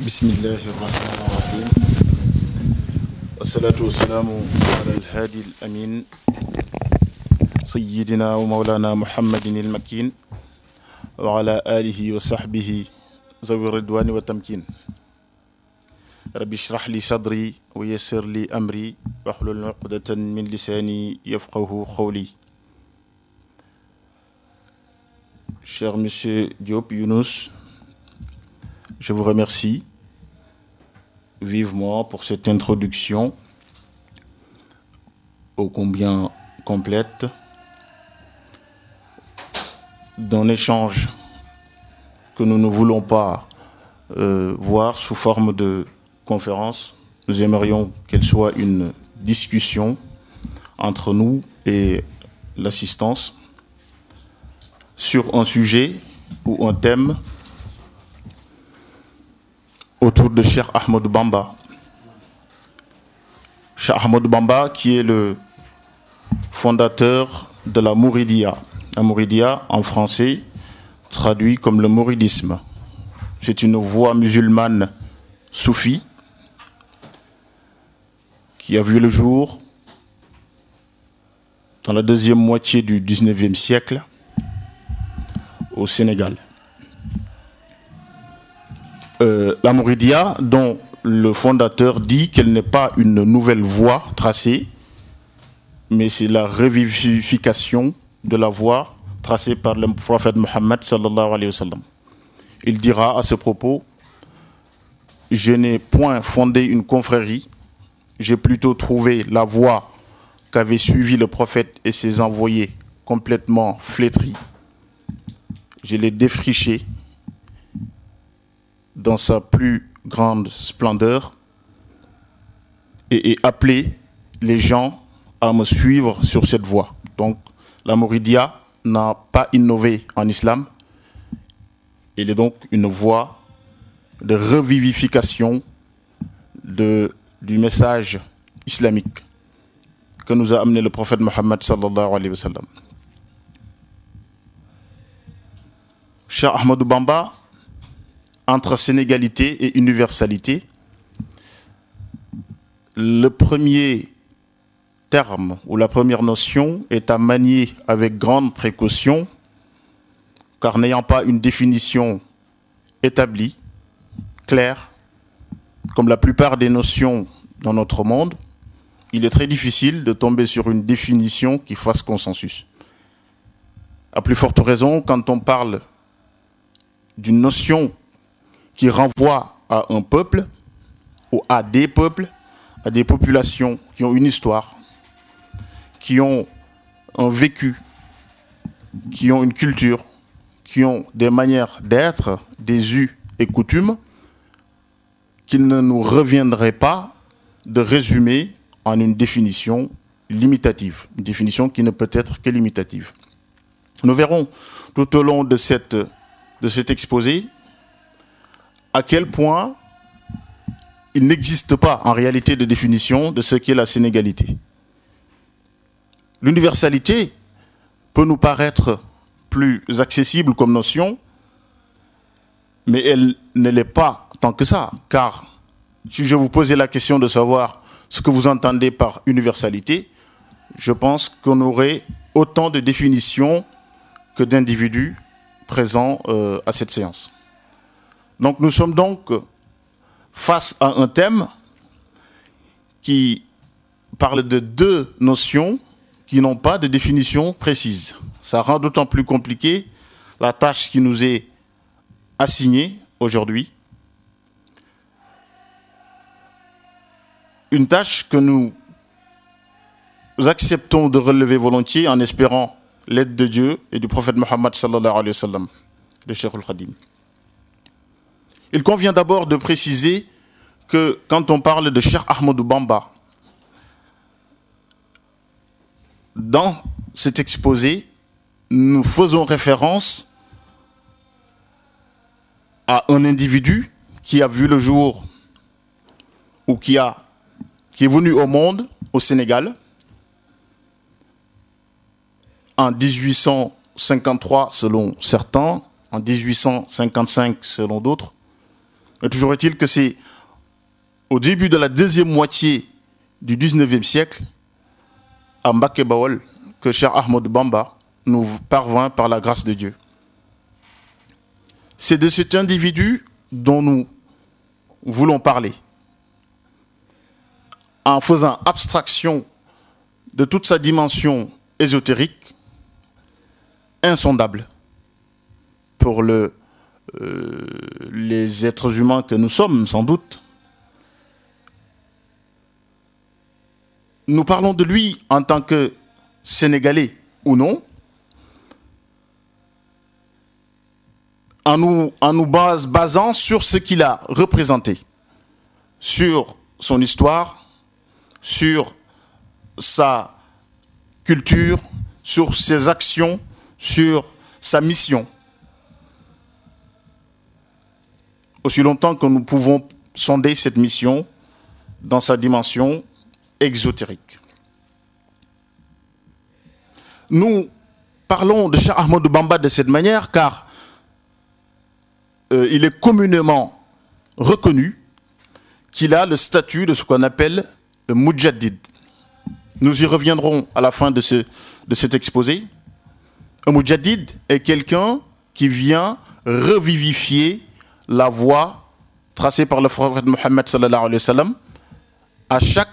بسم الله الرحمن الرحيم. والصلاة والسلام على الهادي الأمين سيدنا ومولانا محمد المكين وعلى آله وصحبه ذوي الرضوان والتمكين. ربي اشرح لي صدري ويسر لي أمري واحلل عقدة من لساني يفقه قولي. Cher Monsieur Diop Younous, je vous remercie vivement pour cette introduction ô combien complète d'un échange que nous ne voulons pas euh, voir sous forme de conférence. Nous aimerions qu'elle soit une discussion entre nous et l'assistance sur un sujet ou un thème autour de Cheikh Ahmed Bamba. Cheikh Ahmed Bamba qui est le fondateur de la Mouridia. La Mouridia en français traduit comme le mouridisme. C'est une voie musulmane soufie qui a vu le jour dans la deuxième moitié du 19e siècle au Sénégal. Euh, la Mouridia, dont le fondateur dit qu'elle n'est pas une nouvelle voie tracée, mais c'est la revivification de la voie tracée par le prophète Mohammed sallallahu alayhi wa. Il dira à ce propos Je n'ai point fondé une confrérie, j'ai plutôt trouvé la voie qu'avait suivi le prophète et ses envoyés complètement flétris. Je l'ai défriché dans sa plus grande splendeur et, appelé les gens à me suivre sur cette voie. Donc, la Mouridia n'a pas innové en islam. Il est donc une voie de revivification de, du message islamique que nous a amené le prophète Mohammed sallallahu Ahmadou Bamba, entre sénégalité et universalité, le premier terme ou la première notion est à manier avec grande précaution, car n'ayant pas une définition établie, claire, comme la plupart des notions dans notre monde, il est très difficile de tomber sur une définition qui fasse consensus. À plus forte raison, quand on parle d'une notion qui renvoie à un peuple ou à des peuples, à des populations qui ont une histoire, qui ont un vécu, qui ont une culture, qui ont des manières d'être, des us et coutumes, qu'il ne nous reviendrait pas de résumer en une définition limitative, une définition qui ne peut être que limitative. Nous verrons tout au long de, de cet exposé à quel point il n'existe pas en réalité de définition de ce qu'est la sénégalité. L'universalité peut nous paraître plus accessible comme notion, mais elle ne l'est pas tant que ça, car si je vous posais la question de savoir ce que vous entendez par universalité, je pense qu'on aurait autant de définitions que d'individus présents euh, à cette séance. Donc nous sommes donc face à un thème qui parle de deux notions qui n'ont pas de définition précise. Ça rend d'autant plus compliqué la tâche qui nous est assignée aujourd'hui. Une tâche que nous acceptons de relever volontiers en espérant l'aide de Dieu et du prophète Mohammed sallallahu alayhi wa le Cheikh al-Khadim. Il convient d'abord de préciser que quand on parle de Cheikh Ahmadou Bamba, dans cet exposé, nous faisons référence à un individu qui a vu le jour ou qui, est venu au monde, au Sénégal, en 1853 selon certains, en 1855 selon d'autres, Mais toujours est-il que c'est au début de la deuxième moitié du 19e siècle, à Mbake Bawol, que Cheikh Ahmed Bamba nous parvint par la grâce de Dieu. C'est de cet individu dont nous voulons parler, en faisant abstraction de toute sa dimension ésotérique, insondable pour le, euh, les êtres humains que nous sommes, sans doute. Nous parlons de lui en tant que Sénégalais ou non, en nous, en nous basant sur ce qu'il a représenté, sur son histoire, sur sa culture, sur ses actions, sur sa mission. Aussi longtemps que nous pouvons sonder cette mission dans sa dimension exotérique. Nous parlons de Cheikh Ahmed Bamba de cette manière car euh, il est communément reconnu qu'il a le statut de ce qu'on appelle le Mujadid. Nous y reviendrons à la fin de, ce, de cet exposé. Un Mujadid est quelqu'un qui vient revivifier la voie tracée par le prophète Mohammed sallallahu alayhi wa à chaque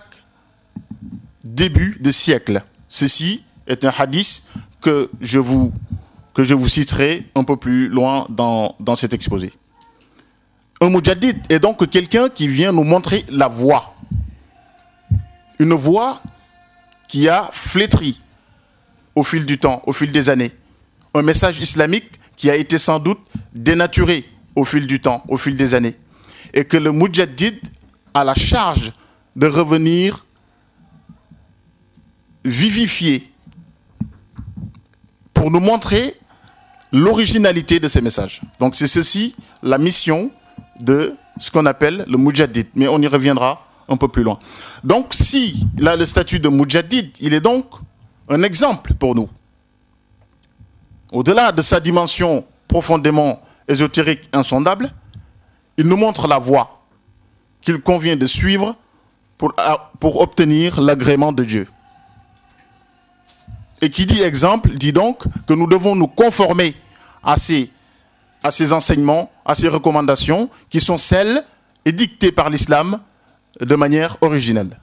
début de siècle. Ceci est un hadith que je vous, citerai un peu plus loin dans, dans cet exposé. Un mujadid est donc quelqu'un qui vient nous montrer la voie. Une voie qui a flétri au fil du temps, au fil des années. Un message islamique qui a été sans doute dénaturé au fil du temps, au fil des années. Et que le mujadid a la charge de revenir vivifier pour nous montrer l'originalité de ces messages. Donc c'est ceci la mission de ce qu'on appelle le Mujadid. Mais on y reviendra un peu plus loin. Donc si a le statut de Mujadid, il est donc un exemple pour nous. Au-delà de sa dimension profondément ésotérique, insondable, il nous montre la voie qu'il convient de suivre pour, obtenir l'agrément de Dieu. Et qui dit exemple dit donc que nous devons nous conformer à ces, enseignements, à ces recommandations qui sont celles édictées par l'islam de manière originelle.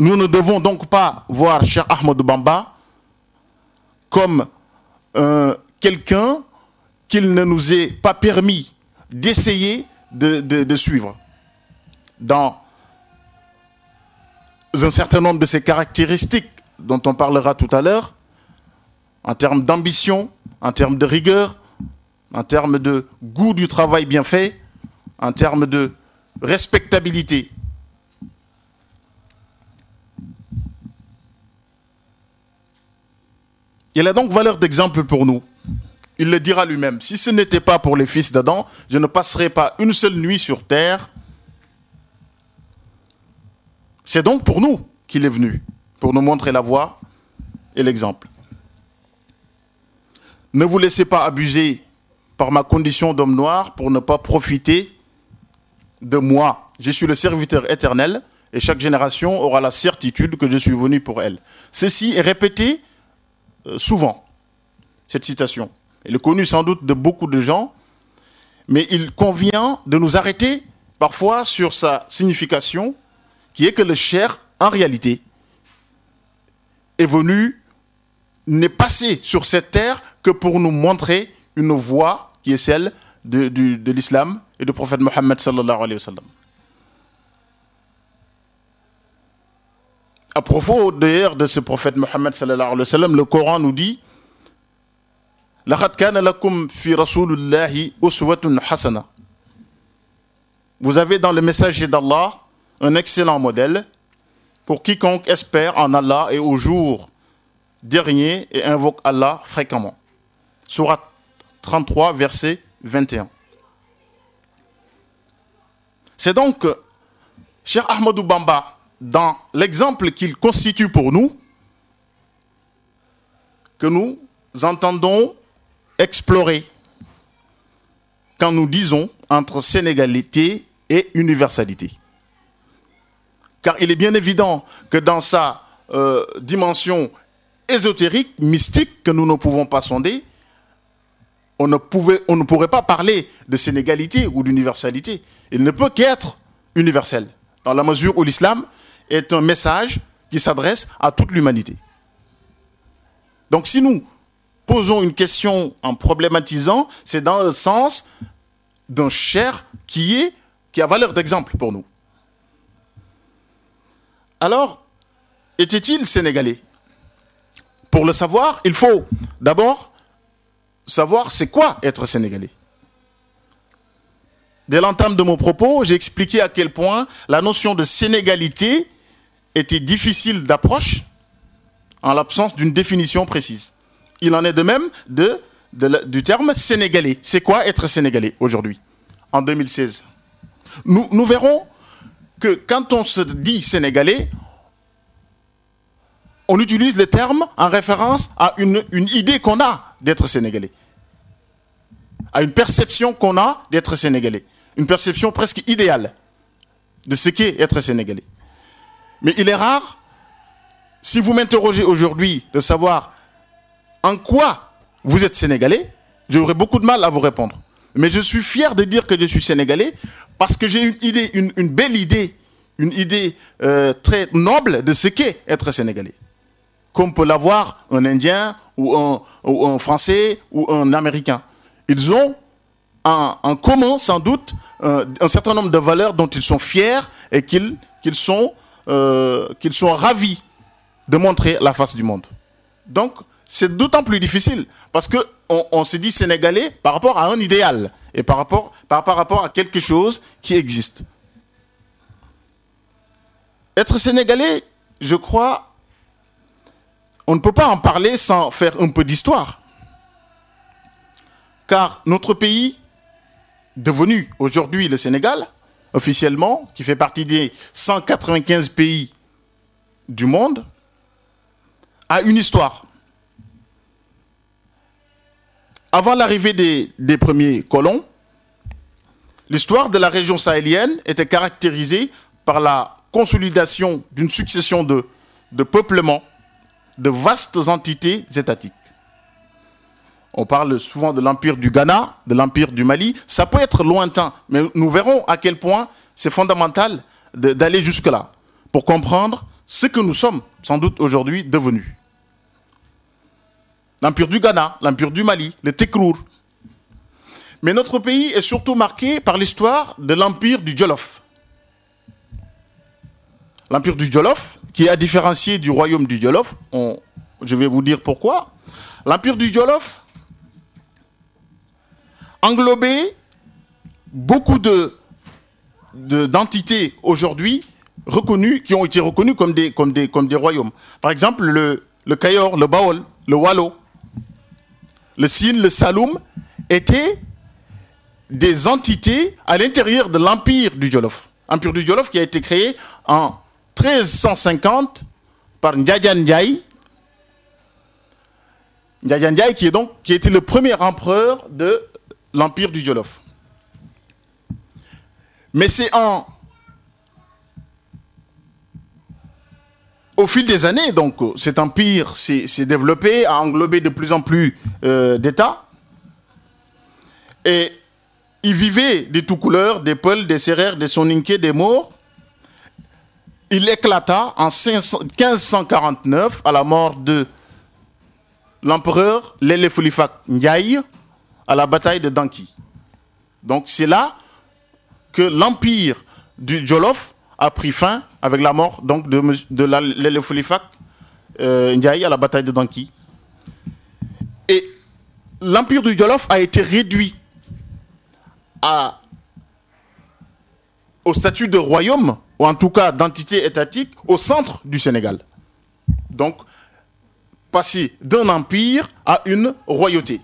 Nous ne devons donc pas voir Cheikh Ahmed Bamba comme euh, quelqu'un qu'il ne nous est pas permis d'essayer de, suivre dans un certain nombre de ces caractéristiques dont on parlera tout à l'heure, en termes d'ambition, en termes de rigueur, en termes de goût du travail bien fait, en termes de respectabilité. Il a donc valeur d'exemple pour nous. Il le dira lui-même. Si ce n'était pas pour les fils d'Adam, je ne passerai pas une seule nuit sur terre c'est donc pour nous qu'il est venu, pour nous montrer la voie et l'exemple. Ne vous laissez pas abuser par ma condition d'homme noir pour ne pas profiter de moi. Je suis le serviteur éternel et chaque génération aura la certitude que je suis venu pour elle. Ceci est répété euh, souvent, cette citation. Elle est connue sans doute de beaucoup de gens, mais il convient de nous arrêter parfois sur sa signification qui est que le cher, en réalité, est venu, n'est passé sur cette terre que pour nous montrer une voie qui est celle de, l'islam et du prophète Mohammed sallallahu alayhi wa sallam. À propos d'ailleurs de ce prophète Mohammed le Coran nous dit vous avez dans le message d'Allah un excellent modèle pour quiconque espère en Allah et au jour dernier et invoque Allah fréquemment. Surat 33, verset 21. C'est donc, cher Ahmadou Bamba, dans l'exemple qu'il constitue pour nous, que nous entendons explorer, quand nous disons entre sénégalité et universalité. Car il est bien évident que dans sa euh, dimension ésotérique, mystique, que nous ne pouvons pas sonder, on ne, pouvait, on ne pourrait pas parler de sénégalité ou d'universalité. Il ne peut qu'être universel, dans la mesure où l'islam est un message qui s'adresse à toute l'humanité. Donc si nous posons une question en problématisant, c'est dans le sens d'un cher qui est qui a valeur d'exemple pour nous. Alors, était-il sénégalais? Pour le savoir, il faut d'abord savoir c'est quoi être sénégalais. Dès l'entame de mon propos, j'ai expliqué à quel point la notion de sénégalité était difficile d'approche en l'absence d'une définition précise. Il en est de même du terme sénégalais. C'est quoi être sénégalais aujourd'hui, en 2016 nous, verrons que quand on se dit sénégalais, on utilise le terme en référence à une idée qu'on a d'être sénégalais, à une perception qu'on a d'être sénégalais, une perception presque idéale de ce qu'est être sénégalais. Mais il est rare, si vous m'interrogez aujourd'hui de savoir en quoi vous êtes sénégalais, j'aurai beaucoup de mal à vous répondre. Mais je suis fier de dire que je suis sénégalais parce que j'ai une idée, une, belle idée, une idée euh, très noble de ce qu'est être sénégalais. Comme peut l'avoir un Indien ou un, Français ou un Américain. Ils ont en, commun, sans doute, euh, un certain nombre de valeurs dont ils sont fiers et qu'ils euh, sont ravis de montrer la face du monde. Donc, c'est d'autant plus difficile parce que on, se dit sénégalais par rapport à un idéal et par rapport, par, par rapport à quelque chose qui existe. Être sénégalais, je crois, on ne peut pas en parler sans faire un peu d'histoire. Car notre pays, devenu aujourd'hui le Sénégal, officiellement, qui fait partie des 195 pays du monde, a une histoire avant l'arrivée des, premiers colons, l'histoire de la région sahélienne était caractérisée par la consolidation d'une succession de, de peuplements, de vastes entités étatiques. On parle souvent de l'empire du Ghana, de l'empire du Mali. Ça peut être lointain, mais nous verrons à quel point c'est fondamental d'aller jusque-là pour comprendre ce que nous sommes sans doute aujourd'hui devenus l'Empire du Ghana, l'Empire du Mali, le Tekrour. Mais notre pays est surtout marqué par l'histoire de l'Empire du Djolof. L'Empire du Djolof, qui est à différencier du royaume du Djolof, je vais vous dire pourquoi. L'Empire du Djolof englobait beaucoup de, d'entités aujourd'hui reconnues, qui ont été reconnues comme des royaumes. Par exemple, le, le Kayor, le Baol, le Wallo, le Sine, le Saloum, étaient des entités à l'intérieur de l'empire du Djolof. Empire du Djolof qui a été créé en 1350 par Ndjadjan Ndiaye. Qui était le premier empereur de l'empire du Djolof. Mais c'est en au fil des années, donc, cet empire s'est développé, a englobé de plus en plus euh, d'États. Et il vivait des tout couleurs, des Peuls, des Sérères, des Soninké, des Maures. Il éclata en 1549 à la mort de l'empereur Lele Foulifak Ndiaye à la bataille de Danki. Donc c'est là que l'empire du Djolof a pris fin avec la mort donc de, de l'Elefolifak euh, Ndiaye à la bataille de Danki. Et l'empire du Djolof a été réduit à, au statut de royaume, ou en tout cas d'entité étatique, au centre du Sénégal. Donc, passer d'un empire à une royauté.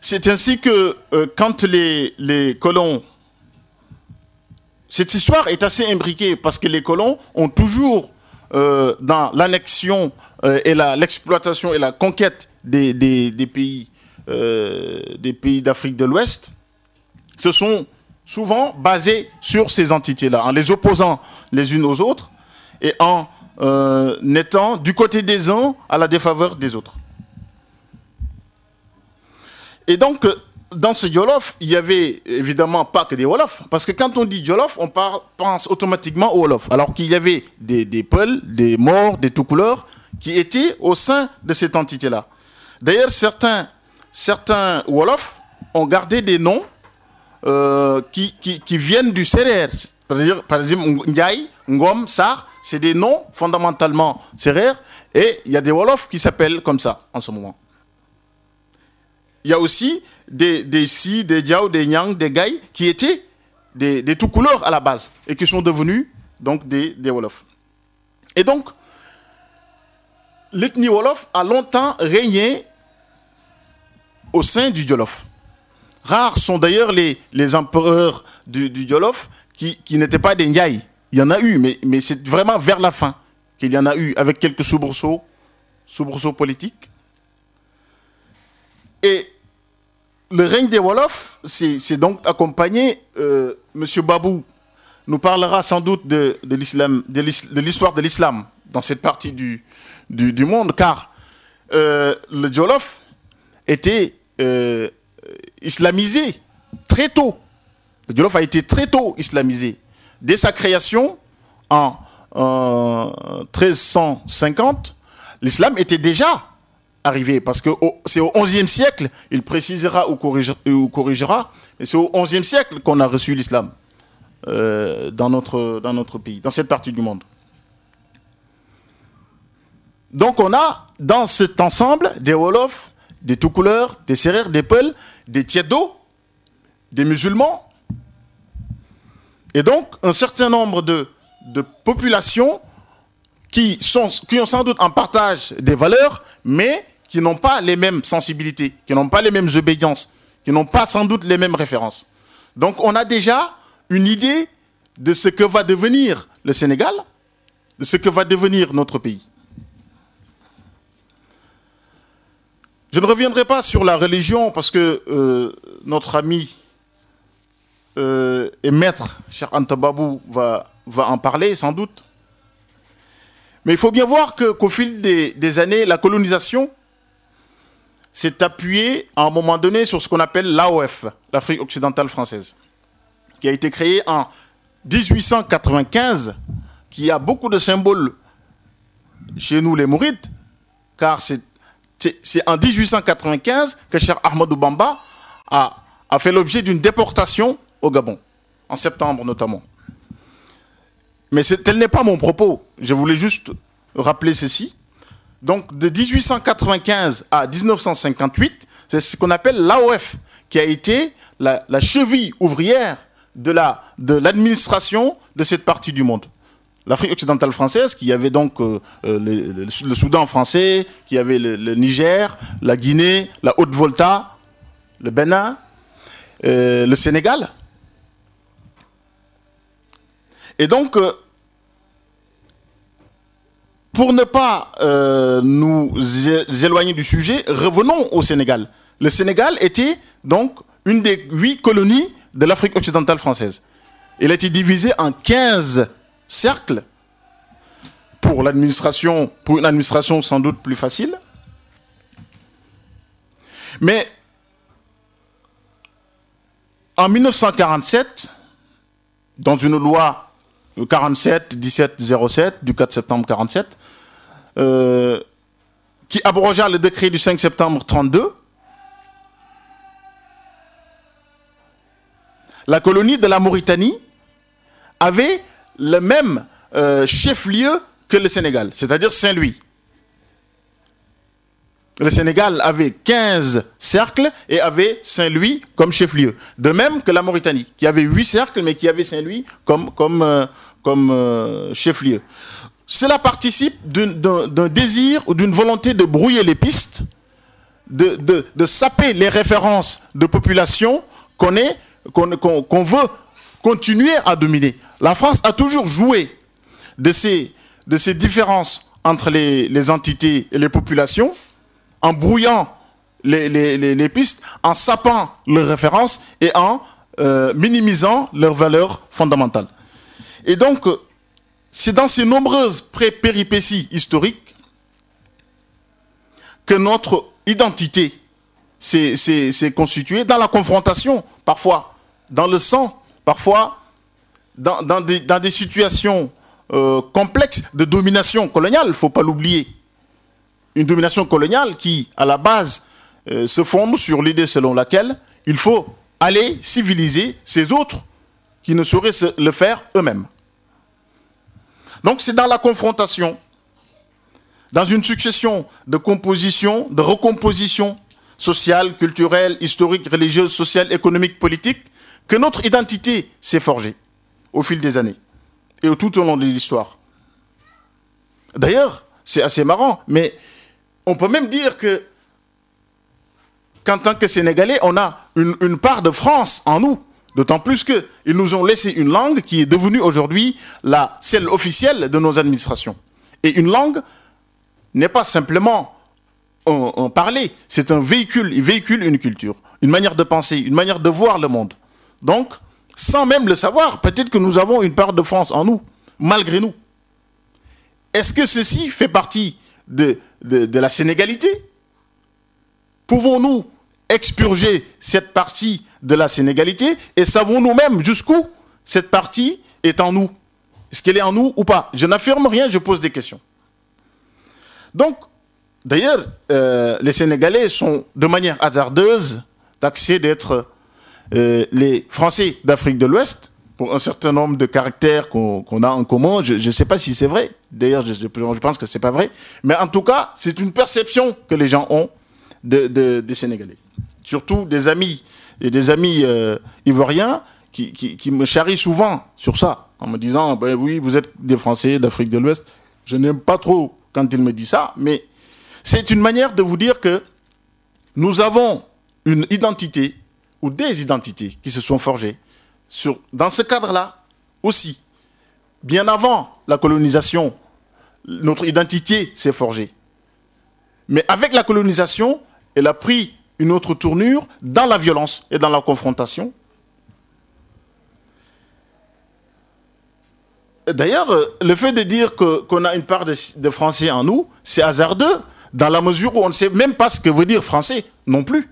C'est ainsi que euh, quand les, les, colons... Cette histoire est assez imbriquée parce que les colons ont toujours, euh, dans l'annexion euh, et l'exploitation et la conquête des, des pays, des pays d'Afrique de l'Ouest se sont souvent basés sur ces entités-là, en les opposant les unes aux autres et en euh, étant du côté des uns à la défaveur des autres. Et donc, dans ce Jolof, il y avait évidemment pas que des Wolofs, parce que quand on dit Jolof, on pense automatiquement au Wolof, alors qu'il y avait des, Peuls, des Morts, des tout couleurs, qui étaient au sein de cette entité-là. D'ailleurs, certains, certains Wolofs ont gardé des noms euh, qui, viennent du Serer. Par exemple, Ndiaye, Ngom, Sar, c'est des noms fondamentalement Serer. Et il y a des Wolofs qui s'appellent comme ça en ce moment. Il y a aussi des, des Si, des Diao, des Nyang, des Gaï qui étaient des, des tout couleurs à la base et qui sont devenus donc des, des Wolofs. Et donc, l'ethnie Wolof a longtemps régné au sein du Djolof. Rares sont d'ailleurs les, les empereurs du, du Djolof qui, qui n'étaient pas des Ndiaye. Il y en a eu, mais, mais c'est vraiment vers la fin qu'il y en a eu, avec quelques soubresauts, soubresauts politiques. Et le règne des Wolofs, c'est donc accompagné. Monsieur Babou nous parlera sans doute de, de l'histoire de l'islam dans cette partie du, du, du monde, car euh, le Jolof était euh, islamisé très tôt. Le Jolof a été très tôt islamisé. Dès sa création, en 1350, l'islam était déjà arrivé, parce que c'est au XIe siècle, il précisera ou corrigera, mais c'est au XIe siècle qu'on a reçu l'islam euh, dans, notre, dans notre pays, dans cette partie du monde. Donc on a dans cet ensemble des Wolofs, des tout couleurs, des Serrères, des Peuls, des Tiédos, des musulmans, et donc un certain nombre de, de populations qui, sont, qui ont sans doute en partage des valeurs, mais qui n'ont pas les mêmes sensibilités, qui n'ont pas les mêmes obédiences, qui n'ont pas sans doute les mêmes références. Donc on a déjà une idée de ce que va devenir le Sénégal, de ce que va devenir notre pays. Je ne reviendrai pas sur la religion parce que euh, notre ami euh, et maître, cher Antababou, va, va en parler sans doute. Mais il faut bien voir qu'au fil des, des, années, la colonisation s'est appuyée à un moment donné sur ce qu'on appelle l'AOF, l'Afrique occidentale française, qui a été créée en 1895, qui a beaucoup de symboles chez nous les Mourides, car c'est en 1895 que cher Ahmadou Bamba a fait l'objet d'une déportation au Gabon, en septembre notamment. Mais tel n'est pas mon propos. Je voulais juste rappeler ceci. Donc, de 1895 à 1958, c'est ce qu'on appelle l'AOF, qui a été la, cheville ouvrière de l'administration la, de, de cette partie du monde. L'Afrique occidentale française, qui avait donc euh, euh le, Soudan français, qui avait le, Niger, la Guinée, la Haute-Volta, le Bénin, euh, le Sénégal. Et donc, pour ne pas euh, nous éloigner du sujet, revenons au Sénégal. Le Sénégal était donc une des huit colonies de l'Afrique occidentale française. Il a été divisé en 15 cercles pour l'administration, pour une administration sans doute plus facile. Mais en 1947, dans une loi 47 1707 du 4 septembre 47, euh, qui abrogea le décret du 5 septembre 32. La colonie de la Mauritanie avait le même euh, chef-lieu que le Sénégal, c'est-à-dire Saint-Louis. Le Sénégal avait 15 cercles et avait Saint-Louis comme chef-lieu. De même que la Mauritanie, qui avait 8 cercles, mais qui avait Saint-Louis comme, comme, euh, comme chef-lieu. Cela participe d'un désir ou d'une volonté de brouiller les pistes, de, de, saper les références de population qu'on qu'on qu qu veut continuer à dominer. La France a toujours joué de ces, différences entre les, les entités et les populations en brouillant les, pistes, en sapant leurs références et en euh, minimisant leurs valeurs fondamentales. Et donc, c'est dans ces nombreuses péripéties historiques que notre identité s'est constituée dans la confrontation, parfois dans le sang, parfois dans, des, situations euh, complexes de domination coloniale, il ne faut pas l'oublier. Une domination coloniale qui, à la base, euh, se fonde sur l'idée selon laquelle il faut aller civiliser ces autres qui ne sauraient le faire eux-mêmes. Donc c'est dans la confrontation, dans une succession de compositions, de recompositions sociales, culturelles, historiques, religieuses, sociales, économiques, politiques, que notre identité s'est forgée au fil des années et tout au long de l'histoire. D'ailleurs, c'est assez marrant, mais on peut même dire que qu'en tant que Sénégalais, on a une, part de France en nous. D'autant plus qu'ils nous ont laissé une langue qui est devenue aujourd'hui la celle officielle de nos administrations. Et une langue n'est pas simplement un, parler, c'est un véhicule, il véhicule une culture, une manière de penser, une manière de voir le monde. Donc, sans même le savoir, peut-être que nous avons une part de France en nous, malgré nous. Est-ce que ceci fait partie de, de la sénégalité? Pouvons-nous expurger cette partie de la sénégalité et savons-nous même jusqu'où cette partie est en nous? Est-ce qu'elle est en nous ou pas? Je n'affirme rien, je pose des questions. Donc, d'ailleurs, euh, les Sénégalais sont de manière hasardeuse taxés d'être euh, les Français d'Afrique de l'Ouest pour un certain nombre de caractères qu'on a en commun. Je ne sais pas si c'est vrai. D'ailleurs, je, je, pense que c'est pas vrai. Mais en tout cas, c'est une perception que les gens ont de, des Sénégalais. Surtout des amis, et des amis euh, ivoiriens qui, qui, me charrient souvent sur ça, en me disant ben oui, vous êtes des Français d'Afrique de l'Ouest. Je n'aime pas trop quand ils me disent ça, mais c'est une manière de vous dire que nous avons une identité ou des identités qui se sont forgées sur, dans ce cadre-là aussi. Bien avant la colonisation, notre identité s'est forgée. Mais avec la colonisation, elle a pris une autre tournure dans la violence et dans la confrontation. D'ailleurs, euh, le fait de dire qu'on a une part de, français en nous, c'est hasardeux, dans la mesure où on ne sait même pas ce que veut dire français non plus.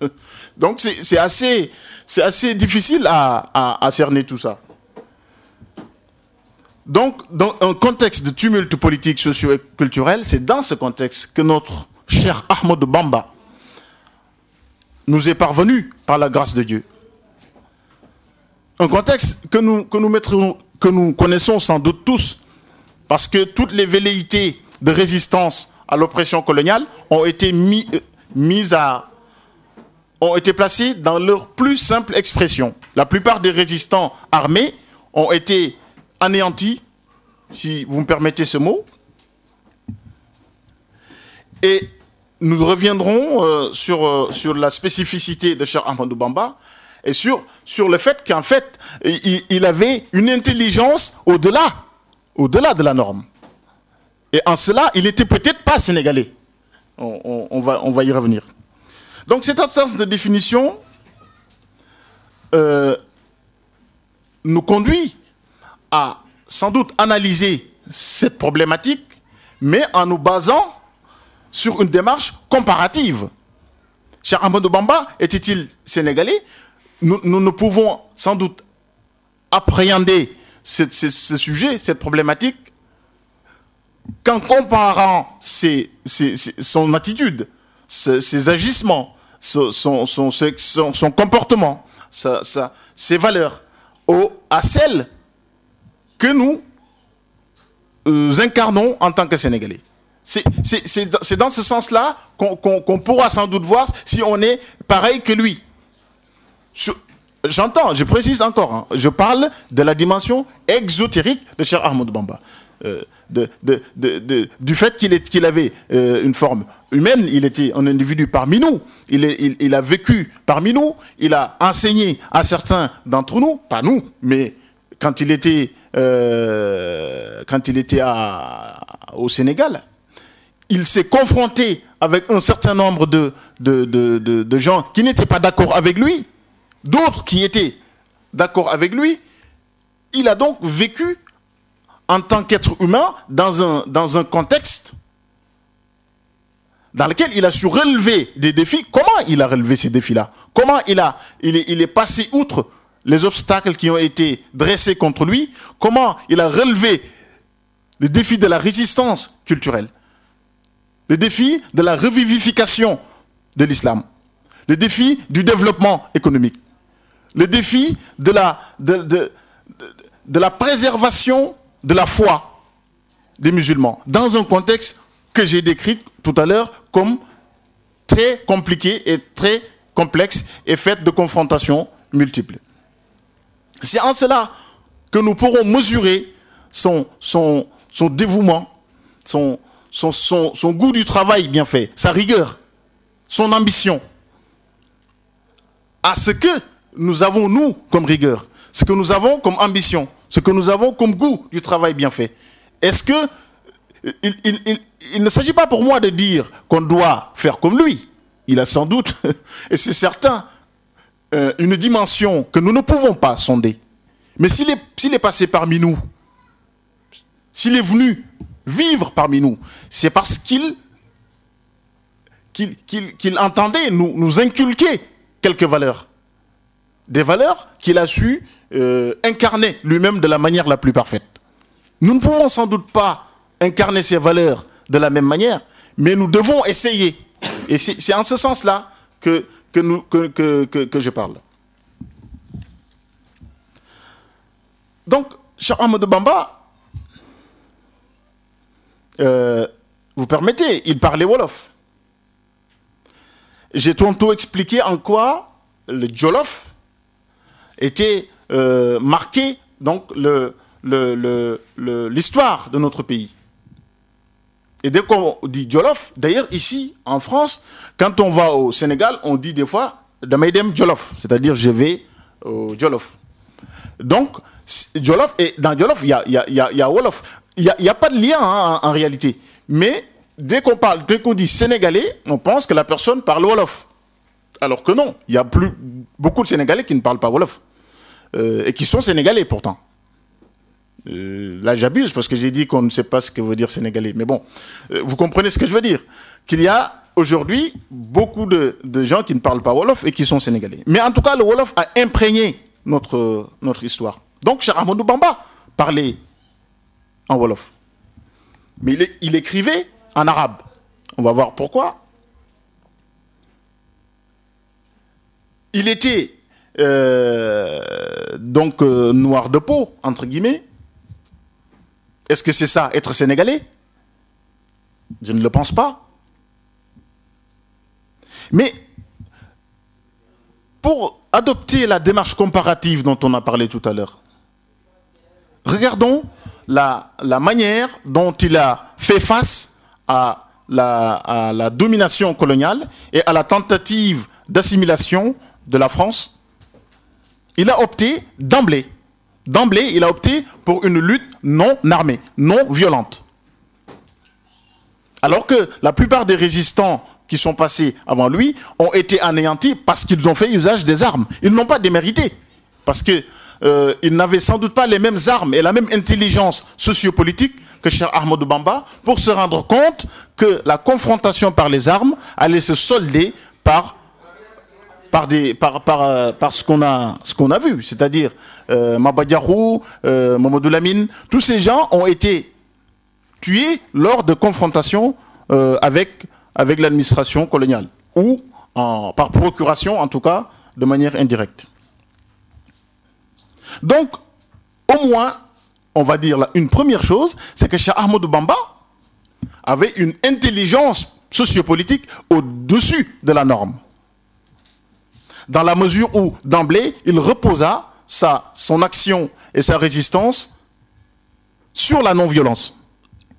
Donc c'est assez, assez difficile à, cerner tout ça. Donc, dans un contexte de tumulte politique, socio et culturel, c'est dans ce contexte que notre cher Ahmed Bamba, nous est parvenu par la grâce de Dieu. Un contexte que nous, connaissons sans doute tous, parce que toutes les velléités de résistance à l'oppression coloniale ont été euh, à, ont été placées dans leur plus simple expression. La plupart des résistants armés ont été anéantis, si vous me permettez ce mot, et nous reviendrons euh, sur, euh, sur la spécificité de Cheikh Ahmadou Bamba et sur, sur le fait qu'en fait, il, avait une intelligence au-delà, au-delà de la norme. Et en cela, il n'était peut-être pas sénégalais. On, va, on va y revenir. Donc cette absence de définition euh, nous conduit à sans doute analyser cette problématique, mais en nous basant sur une démarche comparative. Cher Amadou Bamba était-il sénégalais? Nous, ne pouvons sans doute appréhender ce, sujet, cette problématique, qu'en comparant son attitude, ses, agissements, son, comportement, ses valeurs, à celles que nous euh, incarnons en tant que Sénégalais. C'est dans ce sens-là qu'on pourra sans doute voir si on est pareil que lui. J'entends, je précise encore, hein, je parle de la dimension exotérique de Cheikh Ahmed Bamba. Euh, du fait qu'il avait euh, une forme humaine, il était un individu parmi nous, il, a vécu parmi nous, il a enseigné à certains d'entre nous, pas nous, mais quand il était, euh, quand il était au Sénégal, il s'est confronté avec un certain nombre de, gens qui n'étaient pas d'accord avec lui, d'autres qui étaient d'accord avec lui. Il a donc vécu en tant qu'être humain dans un, contexte dans lequel il a su relever des défis. Comment il a relevé ces défis-là? Comment il, a, il est passé outre les obstacles qui ont été dressés contre lui? Comment il a relevé les défis de la résistance culturelle? Les défis de la revivification de l'islam Les défis du développement économique Les défis de la, de, de, de la préservation de la foi des musulmans dans un contexte que j'ai décrit tout à l'heure comme très compliqué et très complexe et fait de confrontations multiples. C'est en cela que nous pourrons mesurer son, son, son dévouement, son, goût du travail bien fait, sa rigueur, son ambition, à ce que nous avons, nous, comme rigueur, ce que nous avons comme ambition, ce que nous avons comme goût du travail bien fait. Est-ce que il, ne s'agit pas pour moi de dire qu'on doit faire comme lui. Il a sans doute, et c'est certain, euh, une dimension que nous ne pouvons pas sonder. Mais s'il est passé parmi nous, s'il est venu vivre parmi nous, c'est parce qu'il qu'il entendait nous, nous inculquer quelques valeurs. Des valeurs qu'il a su euh, incarner lui-même de la manière la plus parfaite. Nous ne pouvons sans doute pas incarner ces valeurs de la même manière, mais nous devons essayer. Et c'est en ce sens-là que, que, que, que, je parle. Donc, Cheikh Ahmed Bamba, euh, vous permettez, il parlait Wolof. J'ai tantôt expliqué en quoi le Jolof était euh, marqué donc l'histoire le, de notre pays. Et dès qu'on dit Jolof, d'ailleurs ici en France, quand on va au Sénégal, on dit des fois Damaïdem Jolof, c'est-à-dire je vais au Jolof. Donc, Jolof, et dans Jolof, il y a, Wolof. Il n'y a, a, pas de lien hein, en, réalité. Mais dès qu'on parle, dès qu'on dit sénégalais, on pense que la personne parle Wolof. Alors que non, il y a plus, beaucoup de Sénégalais qui ne parlent pas Wolof. Euh, et qui sont sénégalais pourtant. Euh, là, j'abuse parce que j'ai dit qu'on ne sait pas ce que veut dire sénégalais. Mais bon, euh, vous comprenez ce que je veux dire Qu'il y a aujourd'hui beaucoup de, gens qui ne parlent pas Wolof et qui sont sénégalais. Mais en tout cas, le Wolof a imprégné notre, histoire. Donc, Cheikh Ahmadou Bamba parlait en Wolof. Mais il, écrivait en arabe. On va voir pourquoi. Il était euh, donc noir de peau, entre guillemets, est-ce que c'est ça, être sénégalais? Je ne le pense pas. Mais pour adopter la démarche comparative dont on a parlé tout à l'heure, regardons la, manière dont il a fait face à la, à la domination coloniale et à la tentative d'assimilation de la France. Il a opté d'emblée D'emblée, il a opté pour une lutte non armée, non violente. Alors que la plupart des résistants qui sont passés avant lui ont été anéantis parce qu'ils ont fait usage des armes. Ils n'ont pas démérité. Parce qu'ils euh, n'avaient sans doute pas les mêmes armes et la même intelligence sociopolitique que Cheikh Ahmadou Bamba pour se rendre compte que la confrontation par les armes allait se solder par euh, ce qu'on a, vu, c'est-à-dire euh, Mabadiarou, euh, Lamine, tous ces gens ont été tués lors de confrontations euh, avec, avec l'administration coloniale, ou par procuration en tout cas, de manière indirecte. Donc, au moins, on va dire là, une première chose, c'est que Cheikh Ahmadou Bamba avait une intelligence sociopolitique au-dessus de la norme dans la mesure où, d'emblée, il reposa sa, son action et sa résistance sur la non-violence.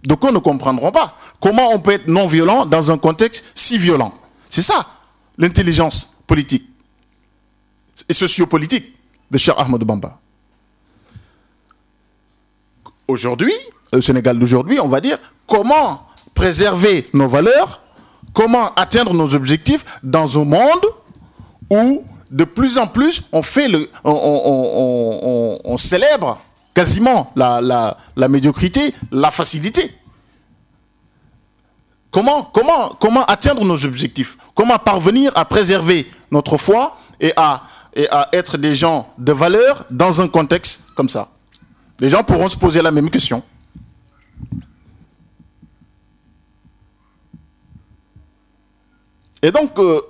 Donc on ne comprendront pas comment on peut être non-violent dans un contexte si violent? C'est ça, l'intelligence politique et sociopolitique de Cheikh Ahmed Bamba. Aujourd'hui, le Sénégal d'aujourd'hui, on va dire comment préserver nos valeurs, comment atteindre nos objectifs dans un monde où de plus en plus on fait on, célèbre quasiment la, la, médiocrité, la facilité. Comment, comment, comment atteindre nos objectifs? Comment parvenir à préserver notre foi et à, et à être des gens de valeur dans un contexte comme ça? Les gens pourront se poser la même question. Et donc, euh,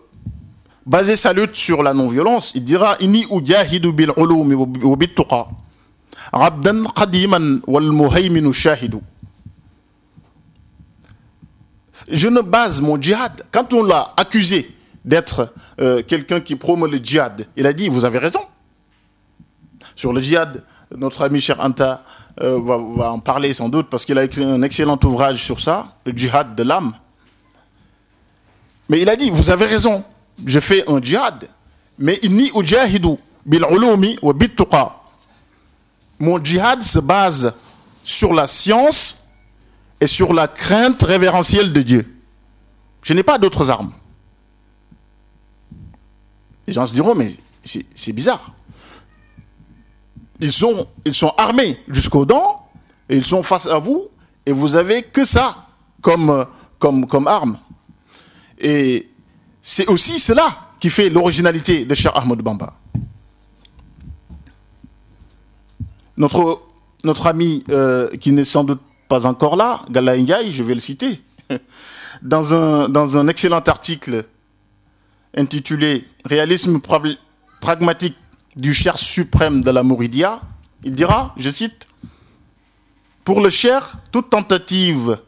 baser sa lutte sur la non-violence, il dira. Rabdan. Je ne base mon djihad. Quand on l'a accusé d'être euh, quelqu'un qui promeut le djihad, il a dit Vous avez raison. Sur le djihad, notre ami cher Anta euh, va, en parler sans doute parce qu'il a écrit un excellent ouvrage sur ça, le djihad de l'âme. Mais il a dit, vous avez raison, je fais un djihad. Mais inni ujahidu bil ulumi wa Mon djihad se base sur la science et sur la crainte révérentielle de Dieu. Je n'ai pas d'autres armes. Les gens se diront, mais c'est bizarre. Ils sont, armés jusqu'aux dents, et ils sont face à vous, et vous avez que ça comme, arme. Et c'est aussi cela qui fait l'originalité de Cheikh Ahmed Bamba. Notre, ami euh, qui n'est sans doute pas encore là, Gala je vais le citer, dans un, dans un excellent article intitulé Réalisme pragmatique du cher suprême de la Mouridia, il dira, je cite, Pour le cher, toute tentative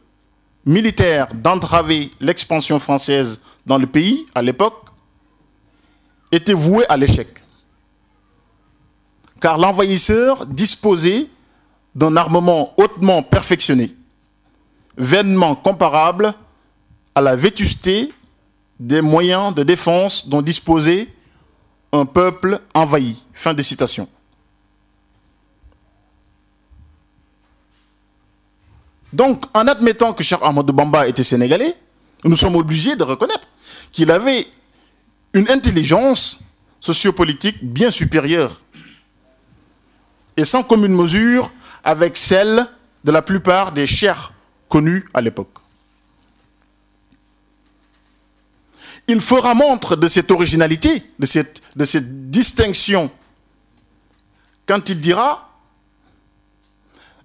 militaire d'entraver l'expansion française dans le pays à l'époque était voué à l'échec. Car l'envahisseur disposait d'un armement hautement perfectionné, vainement comparable à la vétusté des moyens de défense dont disposait un peuple envahi. Fin de citation. Donc, en admettant que Cheikh Ahmadou Bamba était sénégalais, nous sommes obligés de reconnaître qu'il avait une intelligence sociopolitique bien supérieure et sans commune mesure avec celle de la plupart des chers connus à l'époque. Il fera montre de cette originalité, de cette, de cette distinction, quand il dira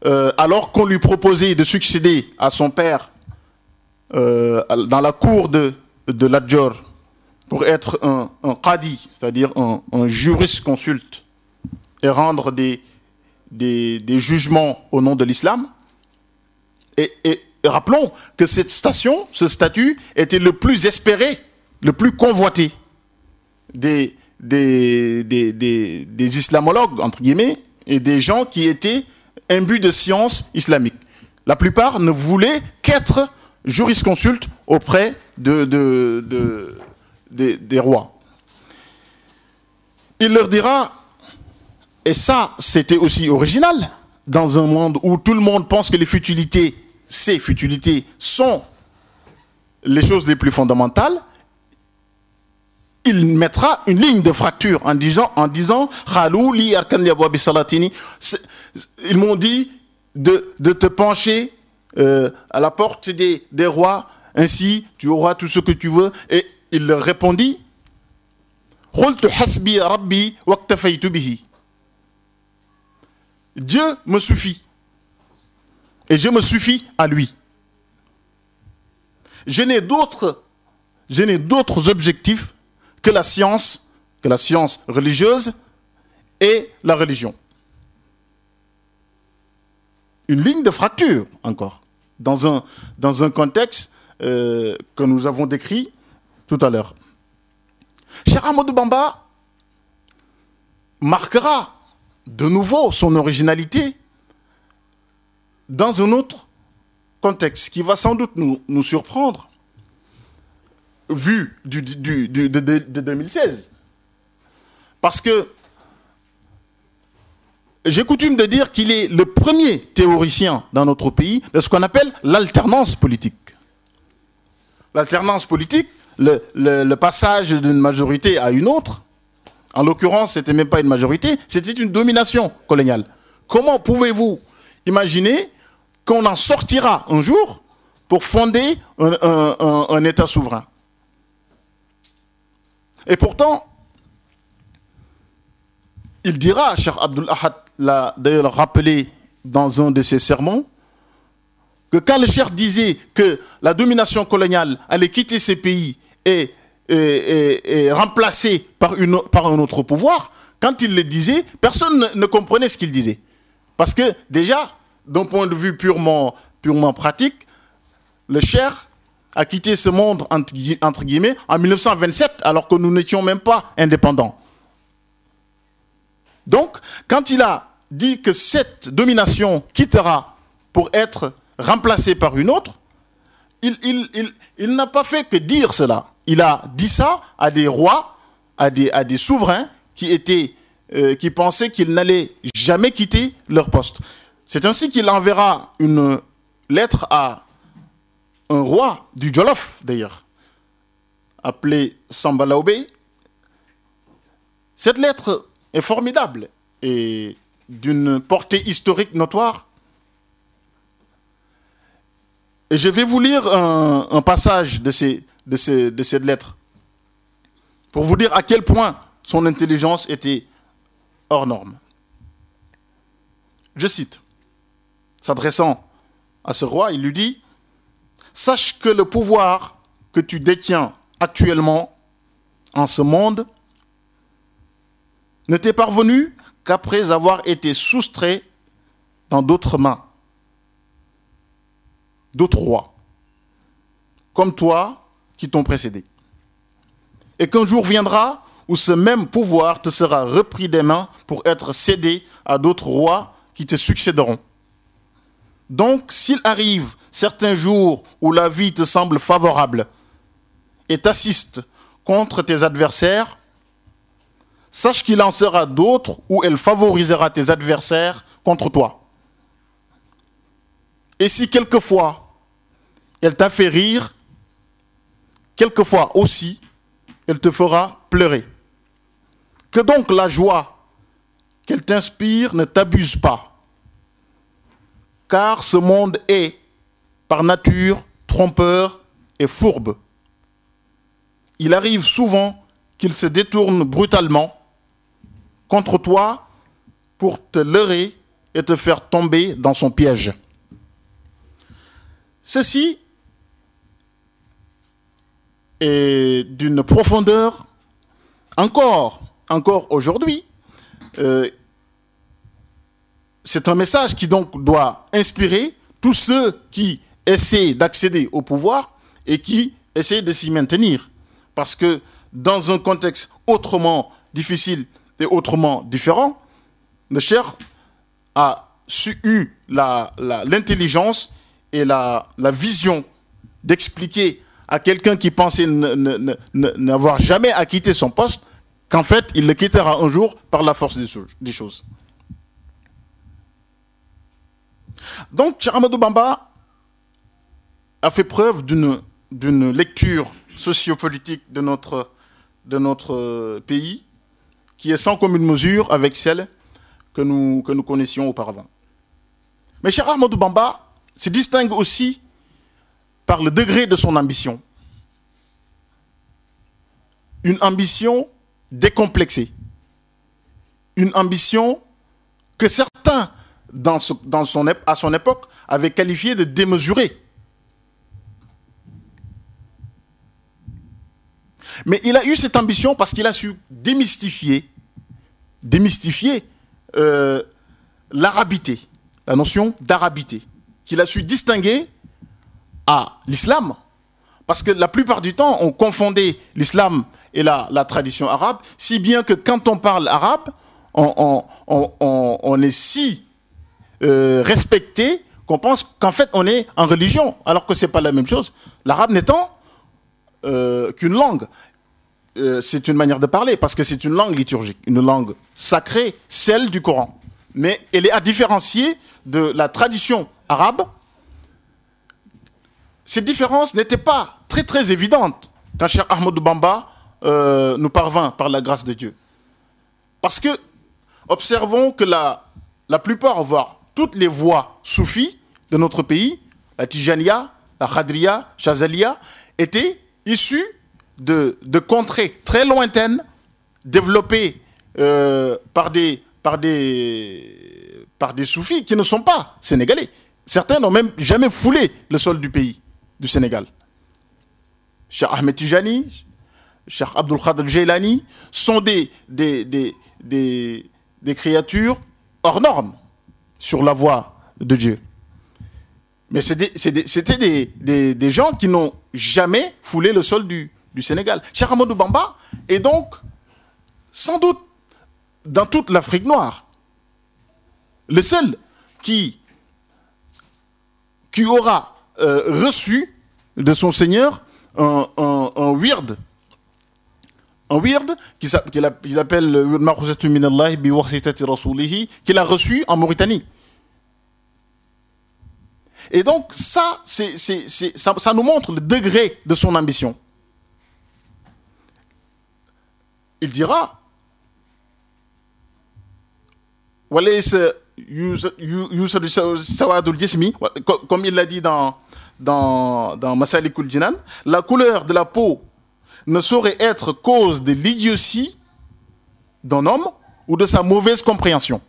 euh, alors qu'on lui proposait de succéder à son père euh, dans la cour de, de l'Adjor pour être un, un qadi, c'est-à-dire un, un consulte et rendre des, jugements au nom de l'islam. Et, et, rappelons que cette station, ce statut, était le plus espéré, le plus convoité des, des, islamologues, entre guillemets, et des gens qui étaient imbu de science islamique. La plupart ne voulaient qu'être jurisconsultes auprès de, des rois. Il leur dira, et ça c'était aussi original, dans un monde où tout le monde pense que les futilités, ces futilités, sont les choses les plus fondamentales, il mettra une ligne de fracture en disant, en disant, ils m'ont dit de, te pencher euh, à la porte des, des rois, ainsi tu auras tout ce que tu veux. Et il leur répondit, Dieu me suffit. Et je me suffis à lui. Je n'ai d'autres, je n'ai d'autres objectifs que la science, que la science religieuse et la religion une ligne de fracture encore, dans un, dans un contexte euh, que nous avons décrit tout à l'heure. Cher Amadou Bamba marquera de nouveau son originalité dans un autre contexte qui va sans doute nous, nous surprendre, vu du, du, de, de 2016. Parce que j'ai coutume de dire qu'il est le premier théoricien dans notre pays de ce qu'on appelle l'alternance politique. l'alternance politique, le, passage d'une majorité à une autre, en l'occurrence, c'était même pas une majorité, c'était une domination coloniale. Comment pouvez-vous imaginer qu'on en sortira un jour pour fonder un, État souverain? Et pourtant, il dira, cher Abdul Ahad l'a d'ailleurs rappelé dans un de ses sermons, que quand le cher disait que la domination coloniale allait quitter ces pays et, et, une, par un autre pouvoir, quand il le disait, personne ne, comprenait ce qu'il disait. Parce que déjà, d'un point de vue purement, purement pratique, le cher a quitté ce monde, entre guillemets, en 1927, alors que nous n'étions même pas indépendants. Donc, quand il a dit que cette domination quittera pour être remplacée par une autre, il, n'a pas fait que dire cela. Il a dit ça à des rois, à des, souverains qui, étaient, euh, qui pensaient qu'ils n'allaient jamais quitter leur poste. C'est ainsi qu'il enverra une lettre à un roi du Jolof, d'ailleurs, appelé Sambalaobe. Cette lettre est formidable et d'une portée historique notoire. Et je vais vous lire un, passage de cette lettre pour vous dire à quel point son intelligence était hors norme. Je cite, s'adressant à ce roi, il lui dit, Sache que le pouvoir que tu détiens actuellement en ce monde ne t'est parvenu qu'après avoir été soustrait dans d'autres mains, d'autres rois, comme toi qui t'ont précédé. Et qu'un jour viendra où ce même pouvoir te sera repris des mains pour être cédé à d'autres rois qui te succéderont. Donc, s'il arrive certains jours où la vie te semble favorable et t'assiste contre tes adversaires, sache qu'il en sera d'autres où elle favorisera tes adversaires contre toi. Et si quelquefois elle t'a fait rire, quelquefois aussi elle te fera pleurer. Que donc la joie qu'elle t'inspire ne t'abuse pas, car ce monde est, par nature, trompeur et fourbe. Il arrive souvent qu'il se détourne brutalement contre toi pour te leurrer et te faire tomber dans son piège. Ceci est d'une profondeur encore, encore aujourd'hui. Euh, c'est un message qui donc doit inspirer tous ceux qui essaient d'accéder au pouvoir et qui essaient de s'y maintenir. Parce que dans un contexte autrement difficile et autrement différent, le cher a su, eu l'intelligence et la, vision d'expliquer à quelqu'un qui pensait n'avoir jamais acquitté son poste qu'en fait, il le quittera un jour par la force des choses. Donc, Charamadou Bamba a fait preuve d'une lecture sociopolitique de notre, de notre pays qui est sans commune mesure avec celle que nous, que nous connaissions auparavant. Mais cher Ahmadou Bamba se distingue aussi par le degré de son ambition. Une ambition décomplexée. Une ambition que certains, dans, son, à son époque, avaient qualifiée de démesurée. Mais il a eu cette ambition parce qu'il a su démystifier, démystifier euh, l'arabité, la notion d'arabité, qu'il a su distinguer à l'islam. Parce que la plupart du temps, on confondait l'islam et la, tradition arabe, si bien que quand on parle arabe, on, est si euh, respecté qu'on pense qu'en fait on est en religion, alors que ce n'est pas la même chose. L'arabe n'étant euh, qu'une langue. Euh, c'est une manière de parler, parce que c'est une langue liturgique, une langue sacrée, celle du Coran. Mais elle est à différencier de la tradition arabe, ces différences n'étaient pas très très évidentes quand Cheikh Ahmadou Bamba euh, nous parvint par la grâce de Dieu. Parce que, observons que la, la plupart, voire toutes les voix soufis de notre pays, la Tijania, la Khadria, Chazalia, étaient issues de, contrées très lointaines, développées euh, par, des, soufis qui ne sont pas sénégalais. Certains n'ont même jamais foulé le sol du pays, du Sénégal. Cheikh Ahmed Tijani, Cheikh Abdul Khadir Jailani sont des créatures hors normes sur la voie de Dieu. Mais c'était des, gens qui n'ont jamais foulé le sol du, Sénégal. Cheikh Amadou Bamba est donc, sans doute, dans toute l'Afrique noire, le seul qui, aura euh, reçu de son Seigneur un, un, weird, un weird qu'il appelle qu'il a reçu en Mauritanie. Et donc ça, ça nous montre le degré de son ambition. Il dira, comme il l'a dit dans, dans, dans Masalikul Jinan, la couleur de la peau ne saurait être cause de l'idiotie d'un homme ou de sa mauvaise compréhension.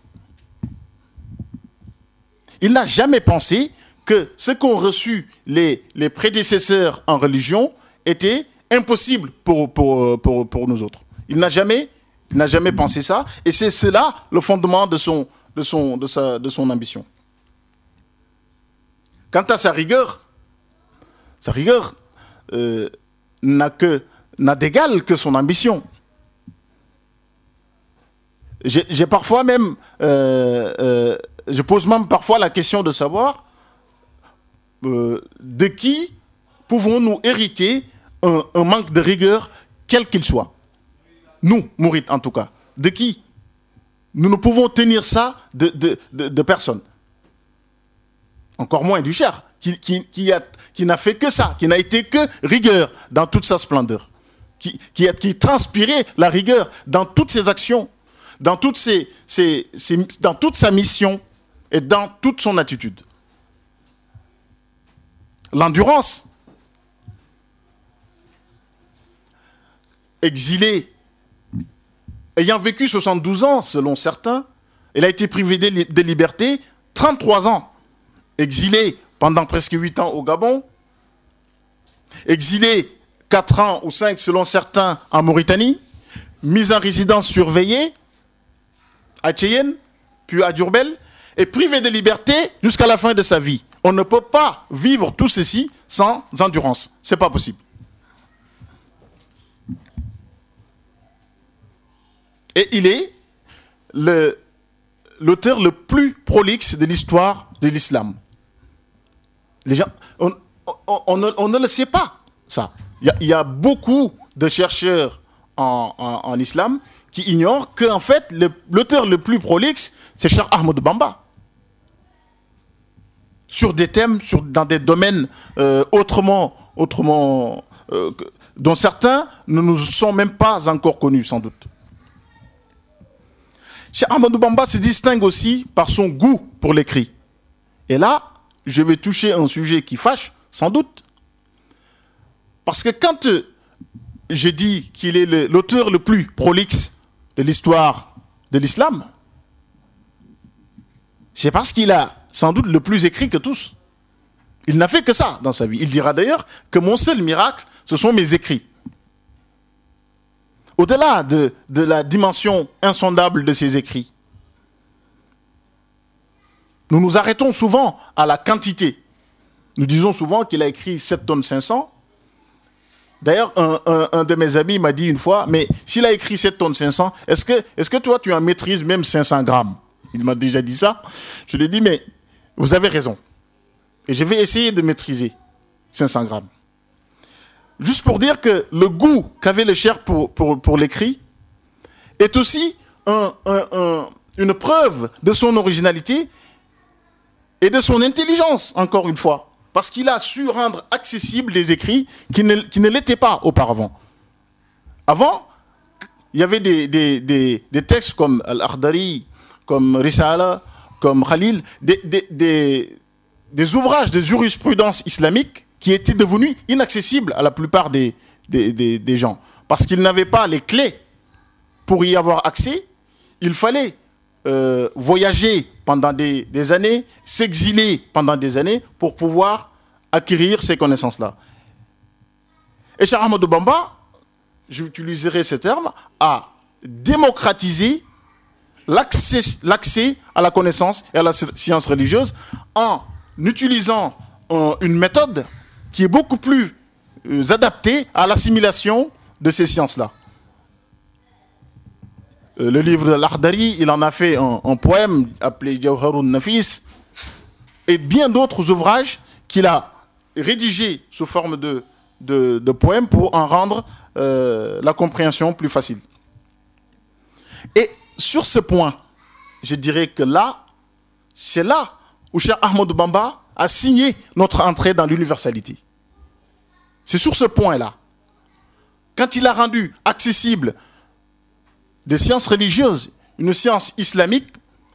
Il n'a jamais pensé que ce qu'ont reçu les, prédécesseurs en religion était impossible pour, nous autres. Il n'a jamais, pensé ça, et c'est cela le fondement de son ambition. Quant à sa rigueur, sa rigueur euh, n'a que n'a d'égal que son ambition. J'ai parfois même, euh, euh, je pose même parfois la question de savoir euh, de qui pouvons-nous hériter un, manque de rigueur, quel qu'il soit. Nous, Mourit en tout cas. De qui Nous ne pouvons tenir ça de, personne. Encore moins du cher, qui n'a fait que ça, qui n'a été que rigueur dans toute sa splendeur qui, transpirait la rigueur dans toutes ses actions, dans, toute sa mission et dans toute son attitude. L'endurance. Exilé, ayant vécu 72 ans selon certains, il a été privé de liberté 33 ans. Exilé pendant presque 8 ans au Gabon. Exilé 4 ans ou 5 selon certains en Mauritanie, mise en résidence surveillée à Cheyenne, puis à Durbel, et privé de liberté jusqu'à la fin de sa vie. On ne peut pas vivre tout ceci sans endurance. C'est pas possible. Et il est l'auteur le, plus prolixe de l'histoire de l'islam. Les gens, on, ne, on ne le sait pas, ça. Il y, a beaucoup de chercheurs en, islam qui ignorent qu'en fait, l'auteur le, plus prolixe, c'est Cheikh Ahmed Bamba. Sur des thèmes, dans des domaines euh, autrement, autrement euh, dont certains ne nous sont même pas encore connus, sans doute. Cheikh Ahmed Bamba se distingue aussi par son goût pour l'écrit. Et là, je vais toucher un sujet qui fâche, sans doute, parce que quand euh, je dis qu'il est l'auteur le, plus prolixe de l'histoire de l'islam, c'est parce qu'il a sans doute le plus écrit que tous. Il n'a fait que ça dans sa vie. Il dira d'ailleurs que mon seul miracle, ce sont mes écrits. Au-delà de, de, la dimension insondable de ses écrits, nous nous arrêtons souvent à la quantité. Nous disons souvent qu'il a écrit 7 tonnes 500, D'ailleurs, un, de mes amis m'a dit une fois, mais s'il a écrit 7 tonnes 500, est-ce que, est que toi, tu en maîtrises même 500 grammes? Il m'a déjà dit ça. Je lui ai dit, mais vous avez raison. Et je vais essayer de maîtriser 500 grammes. Juste pour dire que le goût qu'avait le cher pour, l'écrit est aussi un, une preuve de son originalité et de son intelligence, encore une fois. Parce qu'il a su rendre accessibles les écrits qui ne, qui ne l'étaient pas auparavant. Avant, il y avait des, des, des, textes comme Al-Akhdari, comme Risala, comme Khalil, des, ouvrages de jurisprudence islamique qui étaient devenus inaccessibles à la plupart des, des, gens. Parce qu'ils n'avaient pas les clés pour y avoir accès. Il fallait euh, voyager pendant des, années, s'exiler pendant des années pour pouvoir acquérir ces connaissances-là. Et Cheikh Ahmadou Bamba, j'utiliserai ce terme, a démocratisé l'accès à la connaissance et à la science religieuse en utilisant euh, une méthode qui est beaucoup plus euh, adaptée à l'assimilation de ces sciences-là. Euh, le livre de l'Akhdari, il en a fait un, poème appelé Jawharun Nafis et bien d'autres ouvrages qu'il a rédigés sous forme de, poèmes pour en rendre la compréhension plus facile. Et sur ce point, je dirais que là, c'est là où Cheikh Ahmed Bamba a signé notre entrée dans l'universalité. C'est sur ce point-là. Quand il a rendu accessible des sciences religieuses, une science islamique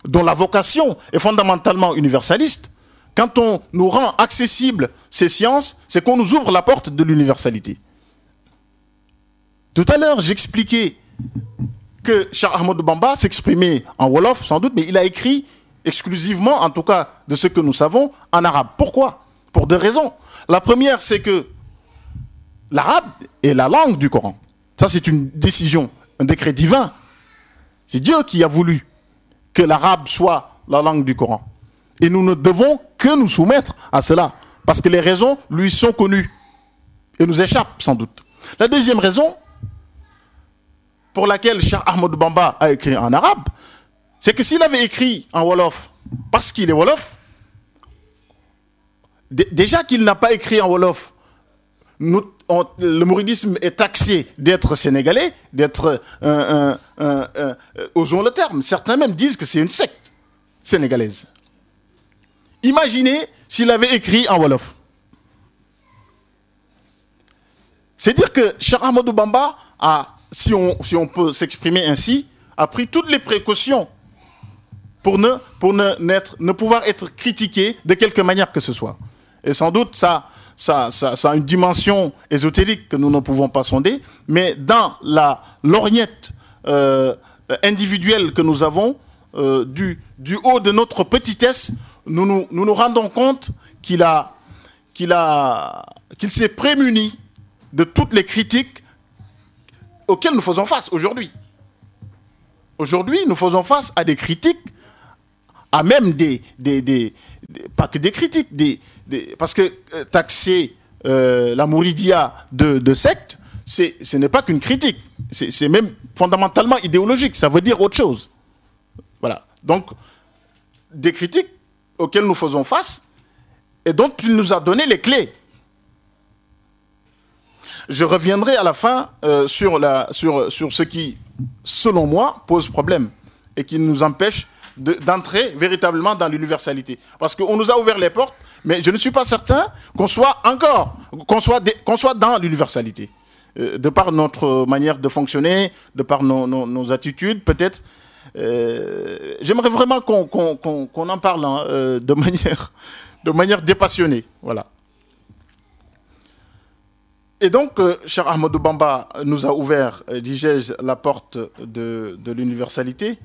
dont la vocation est fondamentalement universaliste, quand on nous rend accessible ces sciences, c'est qu'on nous ouvre la porte de l'universalité. Tout à l'heure, j'expliquais que Charles Ahmed Bamba s'exprimait en Wolof, sans doute, mais il a écrit exclusivement, en tout cas de ce que nous savons, en arabe. Pourquoi? Pour deux raisons. La première, c'est que l'arabe est la langue du Coran. Ça, c'est une décision, un décret divin. C'est Dieu qui a voulu que l'arabe soit la langue du Coran. Et nous ne devons que nous soumettre à cela, parce que les raisons lui sont connues et nous échappent sans doute. La deuxième raison, pour laquelle Cheikh Ahmed Bamba a écrit en arabe, c'est que s'il avait écrit en Wolof, parce qu'il est Wolof, déjà qu'il n'a pas écrit en Wolof, le mouridisme est taxé d'être sénégalais, d'être, osons le terme, certains même disent que c'est une secte sénégalaise. Imaginez s'il avait écrit en Wolof. C'est dire que Cheikh Bamba a si on, peut s'exprimer ainsi, a pris toutes les précautions pour ne, pour ne, ne pouvoir être critiqué de quelque manière que ce soit. Et sans doute, ça, ça, ça, a une dimension ésotérique que nous ne pouvons pas sonder, mais dans la lorgnette euh, individuelle que nous avons, euh, du, du haut de notre petitesse, nous nous, nous, rendons compte qu'il a, qu'il a, qu'il s'est prémuni de toutes les critiques auxquelles nous faisons face aujourd'hui. Aujourd'hui, nous faisons face à des critiques, à même des, des, pas que des critiques, des, parce que euh, taxer euh, la Mouridia de, de secte, ce n'est pas qu'une critique, c'est même fondamentalement idéologique, ça veut dire autre chose. Voilà. Donc, des critiques auxquelles nous faisons face et dont il nous a donné les clés. Je reviendrai à la fin euh, sur, la, sur, sur ce qui, selon moi, pose problème et qui nous empêche d'entrer véritablement dans l'universalité. Parce qu'on nous a ouvert les portes, mais je ne suis pas certain qu'on soit encore, qu'on soit, soit dans l'universalité. Euh, de par notre manière de fonctionner, de par nos, nos, attitudes, peut-être. Euh, j'aimerais vraiment qu'on en parle hein, de, manière, de manière dépassionnée. Voilà. Et donc, euh, cher Ahmadou Bamba nous a ouvert, euh, dis-je, la porte de, l'universalité.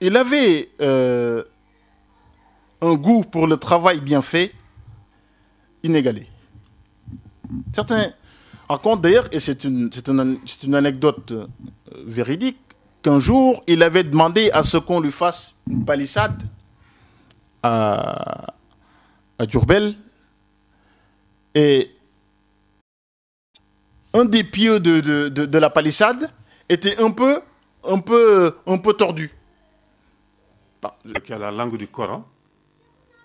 Il avait euh, un goût pour le travail bien fait inégalé. Certains racontent d'ailleurs, et c'est une, anecdote véridique, qu'un jour, il avait demandé à ce qu'on lui fasse une palissade à, à. Et un des pieux de, la palissade était un peu tordu. Qui a la langue du Coran.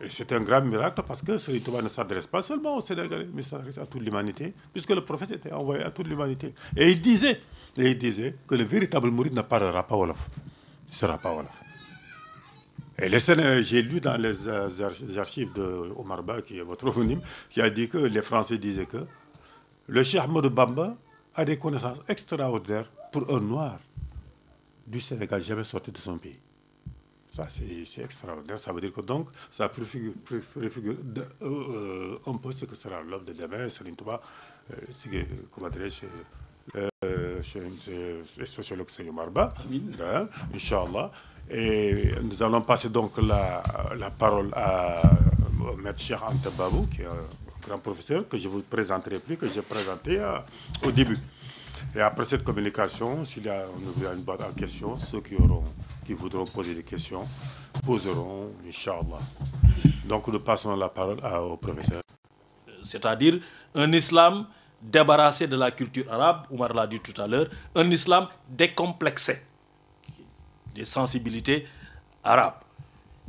Et c'est un grand miracle parce que ce rituel ne s'adresse pas seulement aux Sénégalais, mais s'adresse à toute l'humanité, puisque le prophète était envoyé à toute l'humanité. Et il disait, et il disait que le véritable mouride ne parlera pas Wolof. Il ne sera pas Wolof. Et j'ai lu dans les archives de Ba, qui est votre homonyme, qui a dit que les Français disaient que le Cheikh Ahmed Bamba a des connaissances extraordinaires pour un noir du Sénégal jamais sorti de son pays. Ça, c'est extraordinaire. Ça veut dire que donc, ça préfigure, préfigure euh, euh, un peu ce que sera l'homme de demain, Serine Touba, euh, comment dirais-je, euh, le sociologue Seigneur Marba, hein, Inch'Allah. Et nous allons passer donc la, la parole à Maître Cheikh Babou, qui est un grand professeur que je vous présenterai plus, que j'ai présenté au début. Et après cette communication, s'il y a, une boîte question, ceux qui voudront poser des questions poseront, Inch'Allah. Donc nous passons la parole au professeur. C'est-à-dire un islam débarrassé de la culture arabe, Omar l'a dit tout à l'heure, un islam décomplexé des sensibilités arabes.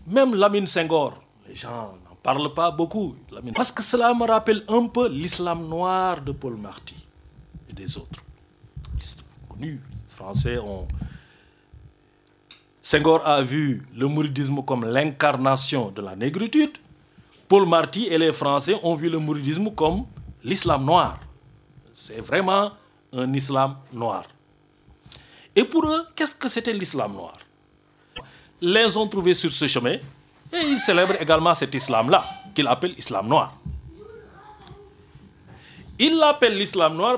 Même Lamine Senghor, les gens n'en parlent pas beaucoup, parce que cela me rappelle un peu l'islam noir de Paul Marty et des autres. Connus, français ont... Senghor a vu le mouridisme comme l'incarnation de la négritude. Paul Marty et les Français ont vu le mouridisme comme l'islam noir. C'est vraiment un islam noir. Et pour eux, qu'est-ce que c'était l'islam noir? Les ont trouvés sur ce chemin et ils célèbrent également cet islam-là, qu'ils appellent islam noir. Ils l'appellent l'islam noir